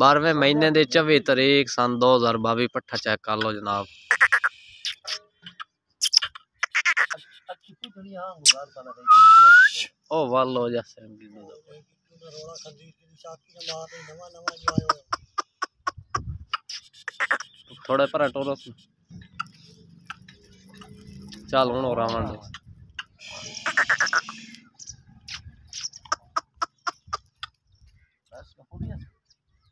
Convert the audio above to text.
बारहवें महीने के चौबी तरीक सन दो हज़ार बावी पठा चेक कर लो जनाब। थोड़े पर टोरो चल हूँ और आवान That's ਦੇ बस